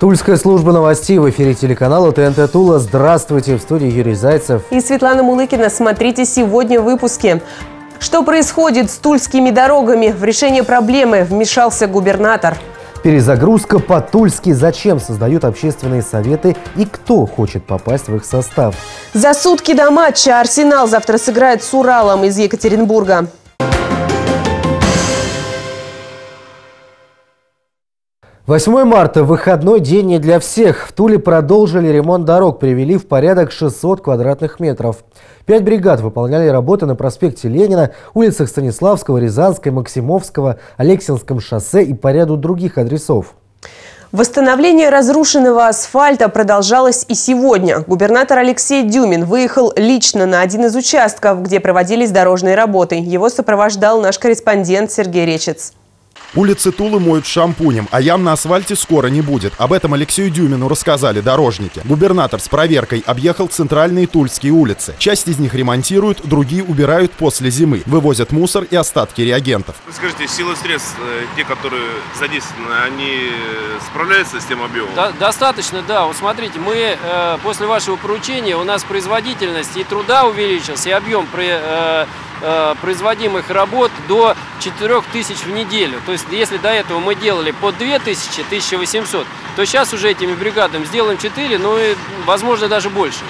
Тульская служба новостей в эфире телеканала ТНТ Тула. Здравствуйте, в студии Юрий Зайцев. И Светлана Мулыкина. Смотрите сегодня в выпуске. Что происходит с тульскими дорогами? В решение проблемы вмешался губернатор. Перезагрузка по-тульски. Зачем создают общественные советы и кто хочет попасть в их состав? За сутки до матча «Арсенал» завтра сыграет с «Уралом» из Екатеринбурга. 8 марта – выходной день не для всех. В Туле продолжили ремонт дорог, привели в порядок 600 квадратных метров. Пять бригад выполняли работы на проспекте Ленина, улицах Станиславского, Рязанской, Максимовского, Алексинском шоссе и по ряду других адресов. Восстановление разрушенного асфальта продолжалось и сегодня. Губернатор Алексей Дюмин выехал лично на один из участков, где проводились дорожные работы. Его сопровождал наш корреспондент Сергей Речец. Улицы Тулы моют шампунем, а ям на асфальте скоро не будет. Об этом Алексею Дюмину рассказали дорожники. Губернатор с проверкой объехал центральные тульские улицы. Часть из них ремонтируют, другие убирают после зимы. Вывозят мусор и остатки реагентов. Скажите, силы средств, э, те, которые задействованы, они справляются с тем объемом? Да, достаточно, да. Вот смотрите, мы э, после вашего поручения, у нас производительность и труда увеличилась, и объем при, э, э, производимых работ до 4000 в неделю. То есть, если до этого мы делали по 2000, 1800, то сейчас уже этими бригадами сделаем 4, ну и, возможно, даже больше.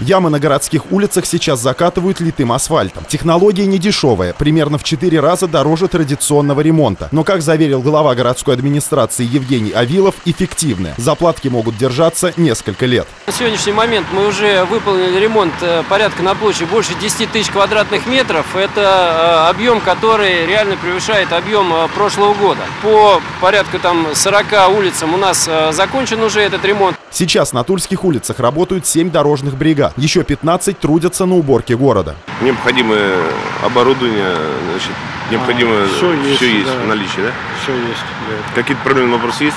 Ямы на городских улицах сейчас закатывают литым асфальтом. Технология не дешевая, примерно в 4 раза дороже традиционного ремонта. Но, как заверил глава городской администрации Евгений Авилов, эффективная. Заплатки могут держаться несколько лет. На сегодняшний момент мы уже выполнили ремонт э, порядка на площади больше 10 тысяч квадратных метров. Это э, объем, который реально превышает объем э, прошлого года. По порядка там 40 улицам у нас закончен уже этот ремонт. Сейчас на Тульских улицах работают 7 дорожных бригад. Еще 15 трудятся на уборке города. Необходимое оборудование, значит, необходимое а, все, есть, все есть да. в наличии, да? Все есть. Да. Какие-то проблемы, вопросы есть?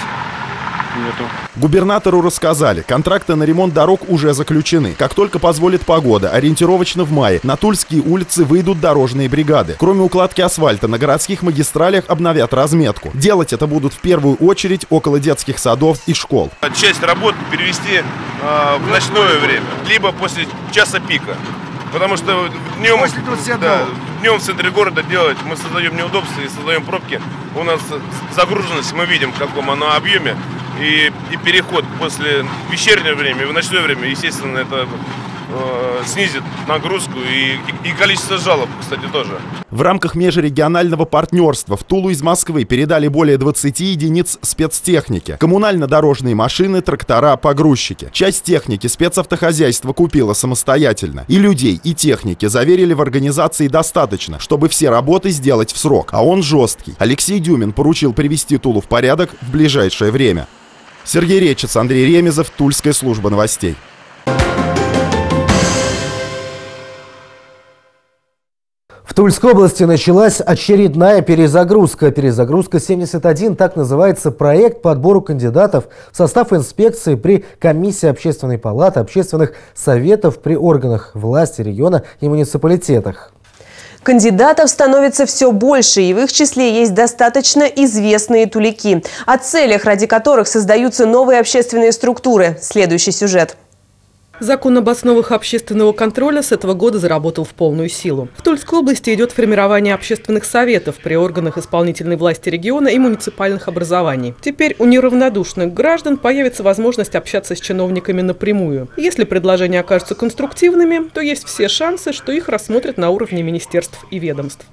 Нету. Губернатору рассказали, контракты на ремонт дорог уже заключены. Как только позволит погода, ориентировочно в мае, на Тульские улицы выйдут дорожные бригады. Кроме укладки асфальта, на городских магистралях обновят разметку. Делать это будут в первую очередь около детских садов и школ. Часть работ перевести э, в ночное время, либо после часа пика. Потому что днем, да, днем в центре города делать мы создаем неудобства и создаем пробки. У нас загруженность, мы видим, в каком она объеме и, и переход после вечернего времени в ночное время, естественно, это э, снизит нагрузку и, и, и количество жалоб, кстати, тоже. В рамках межрегионального партнерства в Тулу из Москвы передали более 20 единиц спецтехники. Коммунально-дорожные машины, трактора, погрузчики. Часть техники спецавтохозяйство купило самостоятельно. И людей, и техники заверили в организации достаточно, чтобы все работы сделать в срок. А он жесткий. Алексей Дюмин поручил привести Тулу в порядок в ближайшее время. Сергей Речец, Андрей Ремезов, Тульская служба новостей. В Тульской области началась очередная перезагрузка. Перезагрузка 71, так называется проект по отбору кандидатов в состав инспекции при комиссии общественной палаты, общественных советов при органах власти региона и муниципалитетах. Кандидатов становится все больше, и в их числе есть достаточно известные тулики. О целях, ради которых создаются новые общественные структуры. Следующий сюжет. Закон об основах общественного контроля с этого года заработал в полную силу. В Тульской области идет формирование общественных советов при органах исполнительной власти региона и муниципальных образований. Теперь у неравнодушных граждан появится возможность общаться с чиновниками напрямую. Если предложения окажутся конструктивными, то есть все шансы, что их рассмотрят на уровне министерств и ведомств.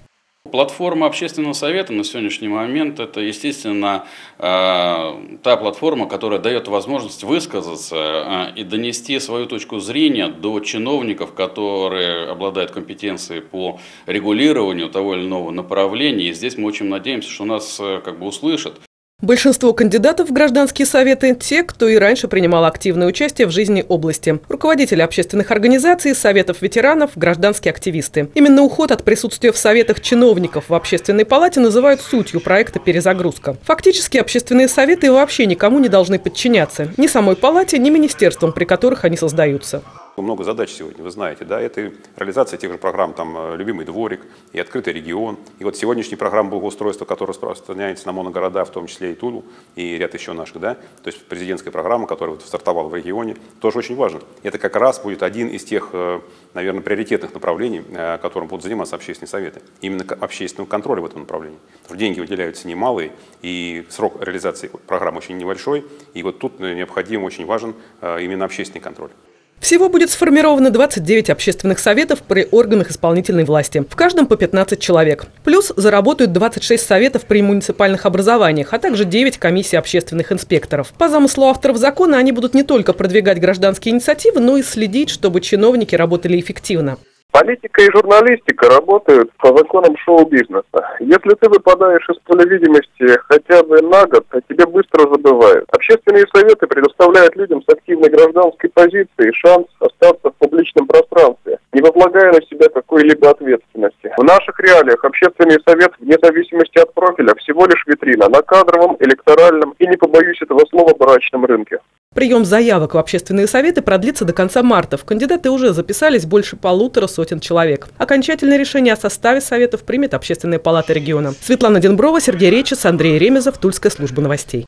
Платформа общественного совета на сегодняшний момент это, естественно, э, та платформа, которая дает возможность высказаться э, и донести свою точку зрения до чиновников, которые обладают компетенцией по регулированию того или иного направления. И здесь мы очень надеемся, что нас э, как бы услышат. Большинство кандидатов в гражданские советы – те, кто и раньше принимал активное участие в жизни области. Руководители общественных организаций, советов ветеранов, гражданские активисты. Именно уход от присутствия в советах чиновников в общественной палате называют сутью проекта «Перезагрузка». Фактически общественные советы вообще никому не должны подчиняться. Ни самой палате, ни министерствам, при которых они создаются. Много задач сегодня, вы знаете, да, это реализация тех же программ, там, э, «Любимый дворик» и «Открытый регион». И вот сегодняшняя программа благоустройства, которая распространяется на моногорода, в том числе и Тулу, и ряд еще наших, да, то есть президентская программа, которая вот стартовала в регионе, тоже очень важно. Это как раз будет один из тех, э, наверное, приоритетных направлений, э, которым будут заниматься общественные советы. Именно общественного контроля в этом направлении. Потому что деньги выделяются немалые, и срок реализации программы очень небольшой, и вот тут необходим, очень важен именно общественный контроль. Всего будет сформировано 29 общественных советов при органах исполнительной власти. В каждом по 15 человек. Плюс заработают 26 советов при муниципальных образованиях, а также 9 комиссий общественных инспекторов. По замыслу авторов закона они будут не только продвигать гражданские инициативы, но и следить, чтобы чиновники работали эффективно. Политика и журналистика работают по законам шоу-бизнеса. Если ты выпадаешь из поля видимости хотя бы на год, то тебе быстро забывают. Общественные советы предоставляют людям с активной гражданской позицией шанс остаться в публичном пространстве, не возлагая на себя какой-либо ответственности. В наших реалиях общественный совет, вне зависимости от профиля, всего лишь витрина на кадровом, электоральном и, не побоюсь этого слова, брачном рынке. Прием заявок в общественные советы продлится до конца марта. В кандидаты уже записались больше полутора сотен человек. Окончательное решение о составе советов примет Общественная палата региона. Светлана Денброва, Сергей Речес, Андрей Ремезов, Тульская служба новостей.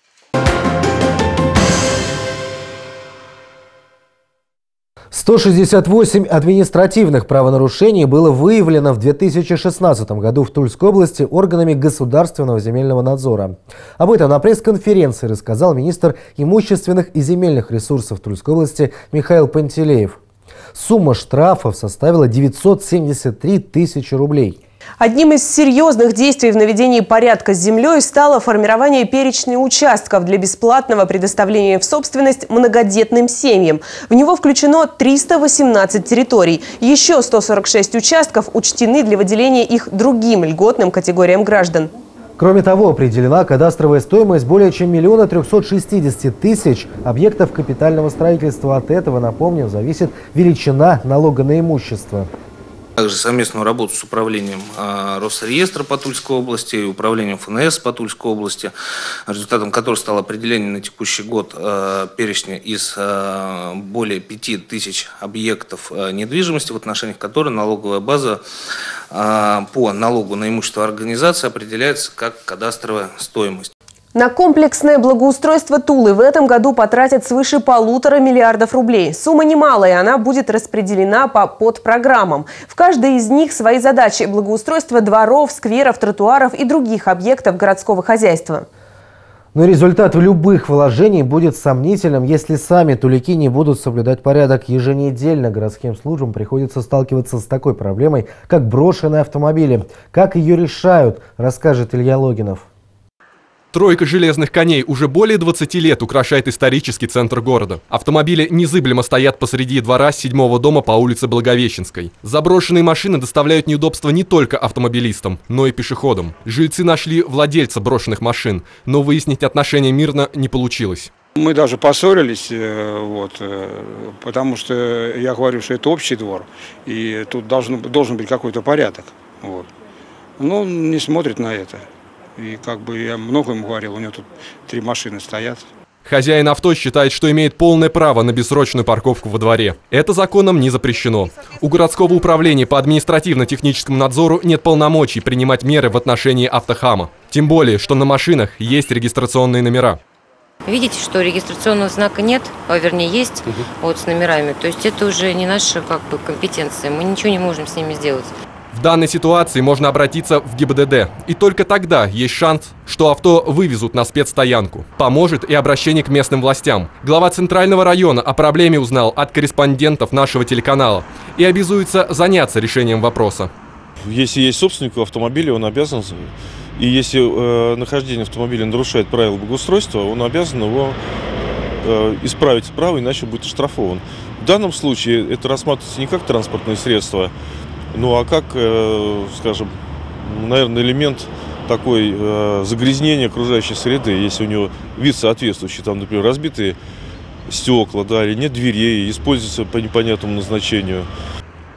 168 административных правонарушений было выявлено в 2016 году в Тульской области органами Государственного земельного надзора. Об этом на пресс-конференции рассказал министр имущественных и земельных ресурсов Тульской области Михаил Пантелеев. Сумма штрафов составила 973 тысячи рублей – Одним из серьезных действий в наведении порядка с землей стало формирование перечня участков для бесплатного предоставления в собственность многодетным семьям. В него включено 318 территорий. Еще 146 участков учтены для выделения их другим льготным категориям граждан. Кроме того, определена кадастровая стоимость более чем миллиона 360 тысяч объектов капитального строительства. От этого, напомним, зависит величина налога на имущество также совместную работу с управлением а, Росреестра по Тульской области и управлением ФНС по Тульской области, результатом которой стало определение на текущий год а, перечня из а, более 5 тысяч объектов недвижимости, в отношении которой налоговая база по налогу на имущество организации определяется как кадастровая стоимость. На комплексное благоустройство Тулы в этом году потратят свыше полутора миллиардов рублей. Сумма немалая, она будет распределена по подпрограммам. В каждой из них свои задачи – благоустройство дворов, скверов, тротуаров и других объектов городского хозяйства. Но результат любых вложений будет сомнительным, если сами тулики не будут соблюдать порядок. Еженедельно городским службам приходится сталкиваться с такой проблемой, как брошенные автомобили. Как ее решают, расскажет Илья Логинов. Тройка железных коней уже более 20 лет украшает исторический центр города. Автомобили незыблемо стоят посреди двора седьмого дома по улице Благовещенской. Заброшенные машины доставляют неудобства не только автомобилистам, но и пешеходам. Жильцы нашли владельца брошенных машин, но выяснить отношения мирно не получилось. Мы даже поссорились, э, вот, э, потому что я говорю, что это общий двор, и тут должен, должен быть какой-то порядок. Вот. Но он не смотрит на это. И как бы я много ему говорил, у него тут три машины стоят. Хозяин авто считает, что имеет полное право на бессрочную парковку во дворе. Это законом не запрещено. У городского управления по административно-техническому надзору нет полномочий принимать меры в отношении автохама. Тем более, что на машинах есть регистрационные номера. Видите, что регистрационного знака нет, а вернее есть, угу. вот с номерами. То есть это уже не наша как бы компетенция, мы ничего не можем с ними сделать. В данной ситуации можно обратиться в ГИБДД. И только тогда есть шанс, что авто вывезут на спецстоянку. Поможет и обращение к местным властям. Глава Центрального района о проблеме узнал от корреспондентов нашего телеканала и обязуется заняться решением вопроса. Если есть собственник автомобиля, он обязан, и если э, нахождение автомобиля нарушает правила благоустройства, он обязан его э, исправить справа, иначе будет оштрафован. В данном случае это рассматривается не как транспортное средство, ну а как, э, скажем, наверное, элемент такой э, загрязнения окружающей среды, если у него вид соответствующий, там, например, разбитые стекла, да, или нет дверей, используются по непонятному назначению.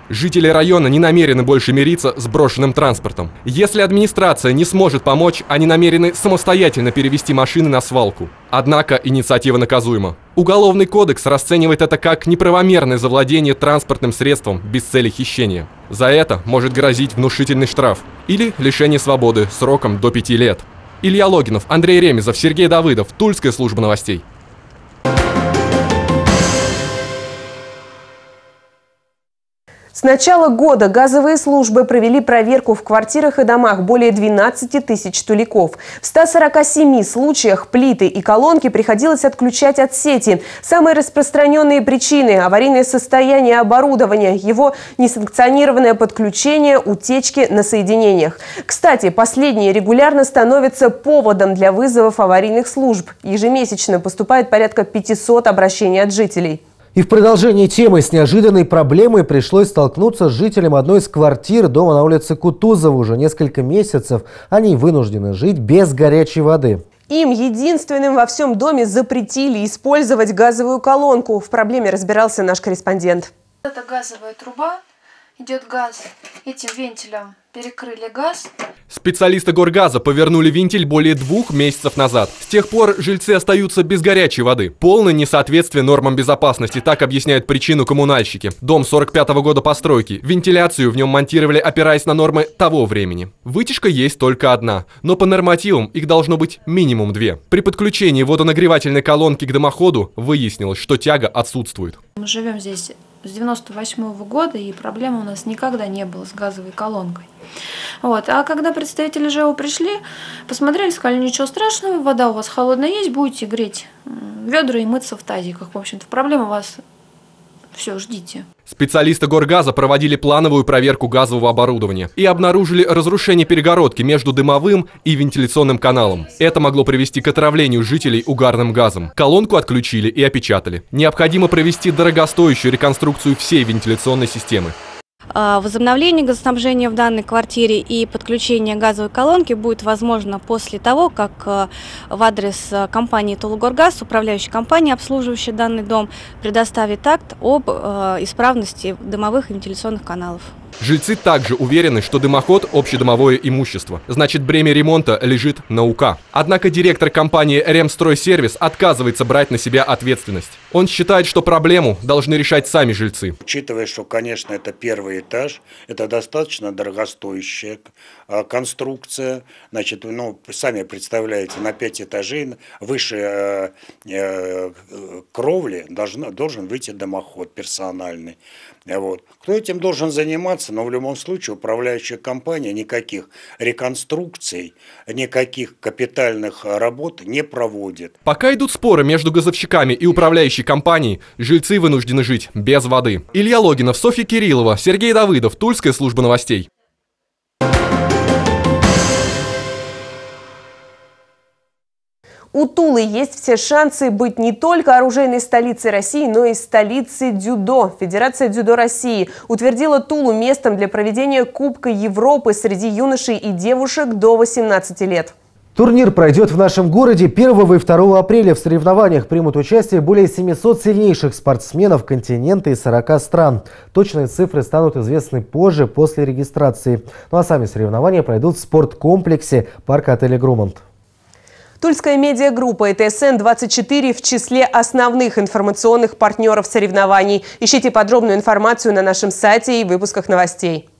Жители района не намерены больше мириться с брошенным транспортом. Если администрация не сможет помочь, они намерены самостоятельно перевести машины на свалку. Однако инициатива наказуема. Уголовный кодекс расценивает это как неправомерное завладение транспортным средством без цели хищения. За это может грозить внушительный штраф или лишение свободы сроком до пяти лет. Илья Логинов, Андрей Ремезов, Сергей Давыдов, Тульская служба новостей. С начала года газовые службы провели проверку в квартирах и домах более 12 тысяч туликов. В 147 случаях плиты и колонки приходилось отключать от сети. Самые распространенные причины – аварийное состояние оборудования, его несанкционированное подключение, утечки на соединениях. Кстати, последние регулярно становятся поводом для вызовов аварийных служб. Ежемесячно поступает порядка 500 обращений от жителей. И в продолжении темы с неожиданной проблемой пришлось столкнуться с жителем одной из квартир дома на улице Кутузова. Уже несколько месяцев они вынуждены жить без горячей воды. Им единственным во всем доме запретили использовать газовую колонку. В проблеме разбирался наш корреспондент. Это газовая труба, идет газ этим вентилем перекрыли газ. Специалисты Горгаза повернули вентиль более двух месяцев назад. С тех пор жильцы остаются без горячей воды. Полное несоответствие нормам безопасности, так объясняют причину коммунальщики. Дом 45-го года постройки. Вентиляцию в нем монтировали, опираясь на нормы того времени. Вытяжка есть только одна, но по нормативам их должно быть минимум две. При подключении водонагревательной колонки к дымоходу выяснилось, что тяга отсутствует. Мы живем здесь с 98 -го года, и проблемы у нас никогда не было с газовой колонкой. Вот. А когда представители ЖЭО пришли, посмотрели, сказали, ничего страшного, вода у вас холодная есть, будете греть ведра и мыться в тазиках. В общем-то, проблема у вас все, ждите. Специалисты Горгаза проводили плановую проверку газового оборудования и обнаружили разрушение перегородки между дымовым и вентиляционным каналом. Это могло привести к отравлению жителей угарным газом. Колонку отключили и опечатали. Необходимо провести дорогостоящую реконструкцию всей вентиляционной системы. А, возобновление газоснабжения в данной квартире и подключение газовой колонки будет возможно после того, как а, в адрес а, компании «Тулугоргаз», управляющей компании, обслуживающей данный дом, предоставит акт об исправности дымовых и вентиляционных каналов. Жильцы также уверены, что дымоход – общедомовое имущество. Значит, бремя ремонта лежит на УК. Однако директор компании «Ремстройсервис» отказывается брать на себя ответственность. Он считает, что проблему должны решать сами жильцы. Учитывая, что, конечно, это первый этаж, это достаточно дорогостоящая а, конструкция. Значит, ну, сами представляете, на 5 этажей выше э, э, кровли должен, должен выйти дымоход персональный. Вот. Кто этим должен заниматься, но в любом случае управляющая компания никаких реконструкций, никаких капитальных работ не проводит. Пока идут споры между газовщиками и управляющей компанией, жильцы вынуждены жить без воды. Илья Логинов, Софья Кириллова, Сергей Давыдов, Тульская служба новостей. У Тулы есть все шансы быть не только оружейной столицей России, но и столицей дзюдо. Федерация дзюдо России утвердила Тулу местом для проведения Кубка Европы среди юношей и девушек до 18 лет. Турнир пройдет в нашем городе 1 и 2 апреля. В соревнованиях примут участие более 700 сильнейших спортсменов континента и 40 стран. Точные цифры станут известны позже, после регистрации. Ну а сами соревнования пройдут в спорткомплексе парка отеля «Грумонт». Тульская медиагруппа и ТСН-24 в числе основных информационных партнеров соревнований. Ищите подробную информацию на нашем сайте и выпусках новостей.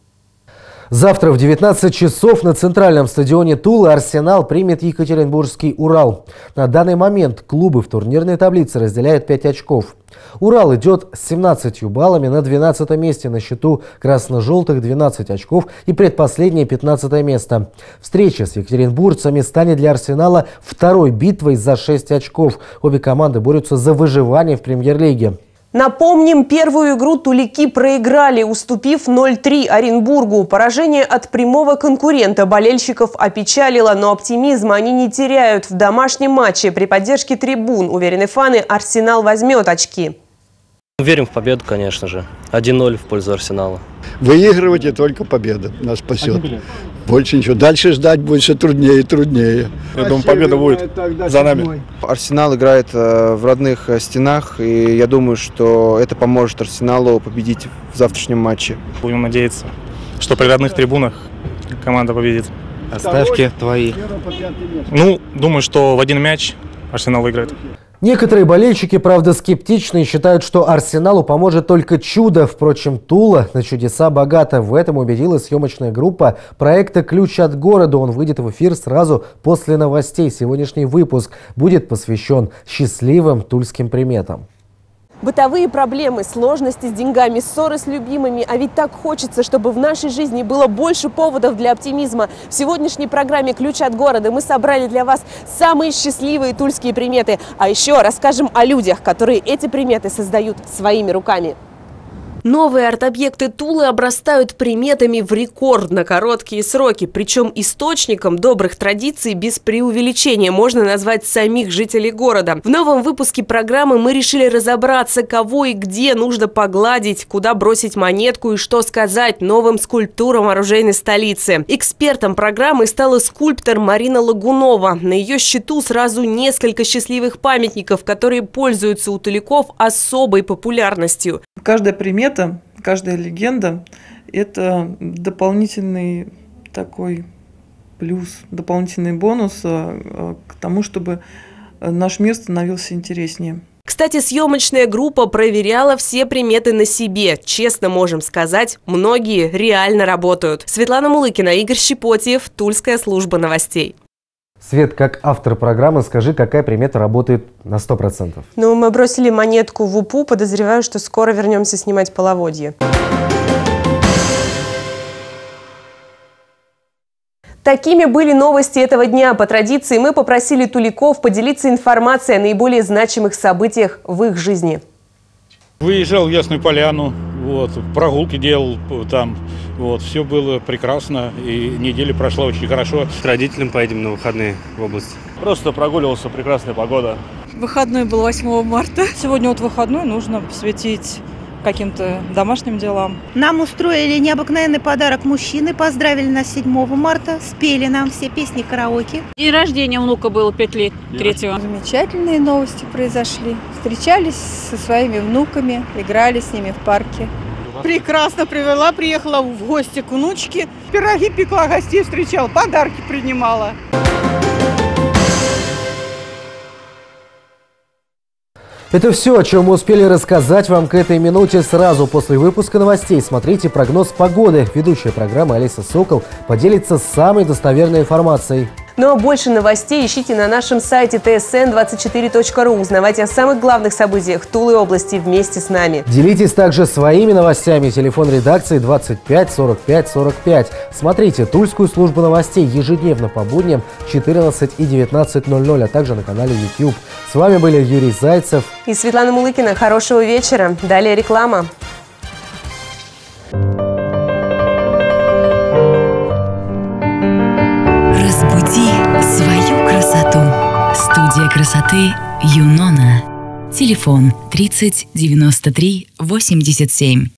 Завтра в 19 часов на центральном стадионе Тулы «Арсенал» примет Екатеринбургский «Урал». На данный момент клубы в турнирной таблице разделяют 5 очков. «Урал» идет с 17 баллами на 12 месте, на счету красно-желтых 12 очков и предпоследнее 15 место. Встреча с екатеринбургцами станет для «Арсенала» второй битвой за 6 очков. Обе команды борются за выживание в премьер-лиге. Напомним, первую игру тулики проиграли, уступив 0-3 Оренбургу. Поражение от прямого конкурента болельщиков опечалило, но оптимизма они не теряют. В домашнем матче при поддержке трибун, уверены фаны, Арсенал возьмет очки. Верим в победу, конечно же. 1-0 в пользу Арсенала. Выигрывать и только победа нас спасет. Больше ничего. Дальше ждать будет все труднее и труднее. Я думаю, победа будет за нами. Арсенал играет э, в родных э, стенах, и я думаю, что это поможет Арсеналу победить в завтрашнем матче. Будем надеяться, что при родных трибунах команда победит. Ставки твои. Ну, думаю, что в один мяч Арсенал выиграет. Некоторые болельщики, правда, скептичны и считают, что Арсеналу поможет только чудо. Впрочем, Тула на чудеса богата. В этом убедилась съемочная группа проекта «Ключ от города». Он выйдет в эфир сразу после новостей. Сегодняшний выпуск будет посвящен счастливым тульским приметам. Бытовые проблемы, сложности с деньгами, ссоры с любимыми. А ведь так хочется, чтобы в нашей жизни было больше поводов для оптимизма. В сегодняшней программе «Ключ от города» мы собрали для вас самые счастливые тульские приметы. А еще расскажем о людях, которые эти приметы создают своими руками. Новые арт-объекты Тулы обрастают приметами в рекордно короткие сроки. Причем источником добрых традиций без преувеличения можно назвать самих жителей города. В новом выпуске программы мы решили разобраться, кого и где нужно погладить, куда бросить монетку и что сказать новым скульптурам оружейной столицы. Экспертом программы стала скульптор Марина Лагунова. На ее счету сразу несколько счастливых памятников, которые пользуются у туликов особой популярностью. Каждая примета, каждая легенда – это дополнительный такой плюс, дополнительный бонус э, к тому, чтобы наш мир становился интереснее. Кстати, съемочная группа проверяла все приметы на себе. Честно можем сказать, многие реально работают. Светлана Мулыкина, Игорь Щепотьев, Тульская служба новостей. Свет, как автор программы, скажи, какая примета работает на 100%? Ну, мы бросили монетку в УПУ, подозреваю, что скоро вернемся снимать половодье. Такими были новости этого дня. По традиции мы попросили туликов поделиться информацией о наиболее значимых событиях в их жизни. Выезжал в Ясную Поляну, вот, прогулки делал там, вот, все было прекрасно, и неделя прошла очень хорошо. С родителям поедем на выходные в область. Просто прогуливался, прекрасная погода. Выходной был 8 марта. Сегодня вот выходной, нужно посвятить каким-то домашним делам. Нам устроили необыкновенный подарок мужчины, поздравили нас 7 марта, спели нам все песни караоке. День рождения внука было 5 лет, третьего. Замечательные новости произошли. Встречались со своими внуками, играли с ними в парке. Прекрасно привела, приехала в гости к внучке. Пироги пекла, гостей встречала, подарки принимала. Это все, о чем мы успели рассказать вам к этой минуте. Сразу после выпуска новостей смотрите прогноз погоды. Ведущая программы Алиса Сокол поделится самой достоверной информацией. Ну а больше новостей ищите на нашем сайте tsn24.ru. Узнавайте о самых главных событиях Тулы области вместе с нами. Делитесь также своими новостями. Телефон редакции 25 45 45. Смотрите Тульскую службу новостей ежедневно по будням 14 и 19.00, а также на канале YouTube. С вами были Юрий Зайцев и Светлана Мулыкина. Хорошего вечера. Далее реклама. Разбуди красоты Юнона. Телефон 30 93 87.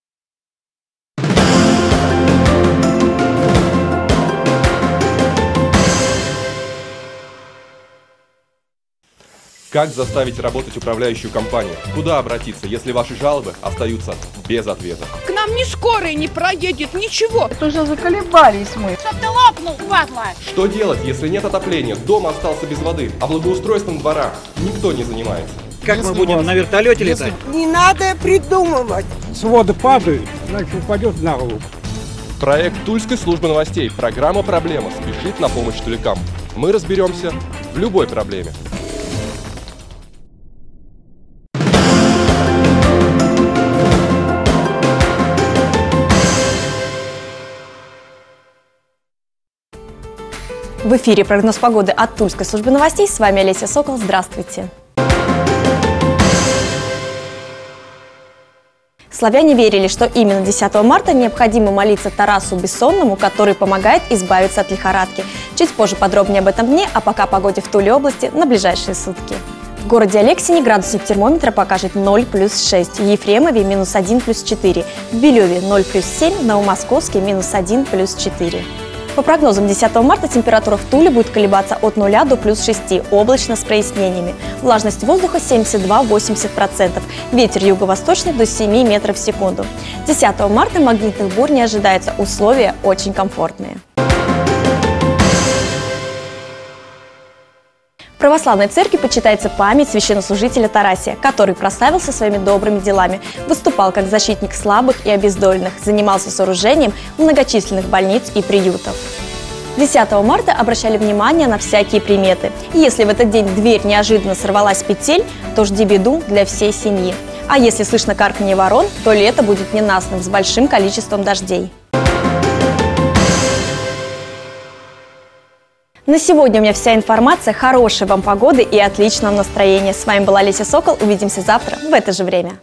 Как заставить работать управляющую компанию? Куда обратиться, если ваши жалобы остаются без ответа? К нам ни скорая не проедет, ничего. Это уже заколебались мы. Чтоб ты лопнул, падла! Что делать, если нет отопления, дом остался без воды, а благоустройством двора никто не занимается? Как мы будем на вертолете летать? Не надо придумывать. Своды падают, значит упадет на голову. Проект Тульской службы новостей «Программа «Проблема» спешит на помощь туликам. Мы разберемся в любой проблеме. В эфире прогноз погоды от Тульской службы новостей. С вами Олеся Сокол. Здравствуйте. Славяне верили, что именно 10 марта необходимо молиться Тарасу Бессонному, который помогает избавиться от лихорадки. Чуть позже подробнее об этом дне, а пока погоде в Туле области на ближайшие сутки. В городе Алексине градусник термометра покажет 0 плюс 6, в Ефремове минус 1 плюс 4, в Белеве 0 плюс 7, в Новомосковске минус 1 плюс 4. По прогнозам 10 марта температура в Туле будет колебаться от 0 до плюс 6, облачно с прояснениями. Влажность воздуха 72-80%, ветер юго-восточный до 7 метров в секунду. 10 марта магнитных бурь не ожидается, условия очень комфортные. Православной церкви почитается память священнослужителя Тарасия, который прославился своими добрыми делами, выступал как защитник слабых и обездоленных, занимался сооружением многочисленных больниц и приютов. 10 марта обращали внимание на всякие приметы. Если в этот день дверь неожиданно сорвалась петель, то жди беду для всей семьи. А если слышно карканье ворон, то лето будет ненастным с большим количеством дождей. На сегодня у меня вся информация. Хорошей вам погоды и отличного настроения. С вами была Леся Сокол. Увидимся завтра в это же время.